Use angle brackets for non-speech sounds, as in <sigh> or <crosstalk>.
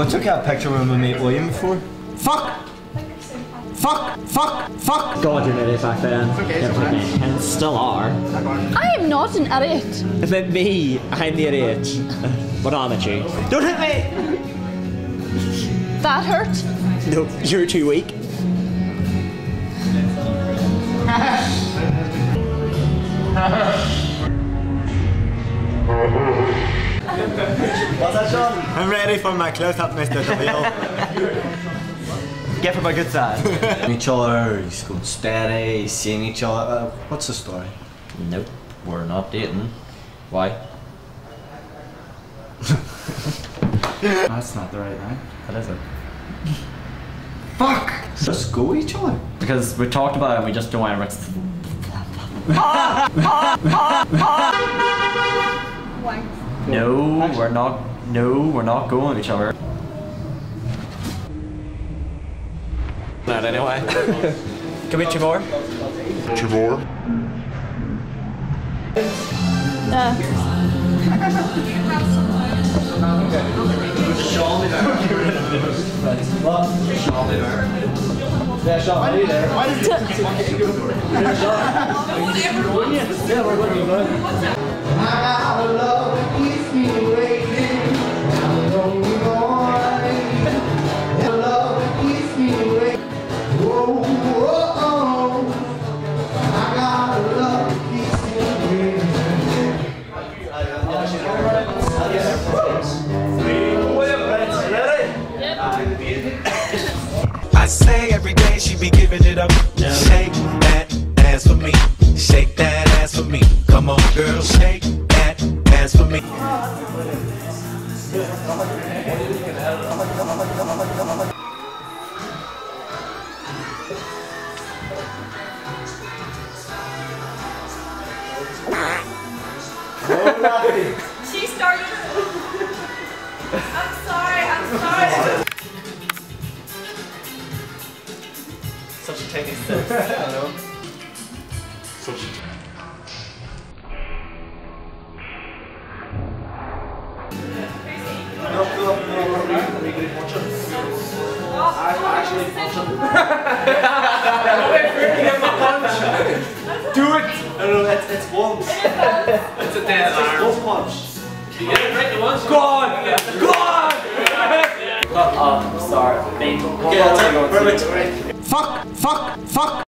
I took out a picture with my mate William before. Fuck! Fuck! Fuck! Fuck! God, you're an idiot back then. Definitely. And still are. I am not an idiot. If it me, I'm the idiot. But I'm at you. Don't hit me! That hurt. No, you're too weak. <laughs> Sean? I'm ready for my close-up, Mr. W. Get from a good side. each other, he's going steady, seeing each other. Uh, what's the story? Nope, we're not dating. Why? <laughs> That's not the right line. That is it. Fuck! Just go each other. Because we talked about it and we just don't want to risk. <laughs> <laughs> No, we're not. No, we're not going with each other. Not anyway. Can we two more? Two more? I say every day she be giving it up. Shake that ass for me. Shake that ass for me. Come on, girl. Shake that ass for me. She started. Such a tiny step. I know. Such a Do it! No, no, it's, it's once. it's a dead arm. One punch. You get it right once. Go on! Go on! Sorry. Babe. Yeah, that's it. Perfect. Fuck! Fuck! Fuck!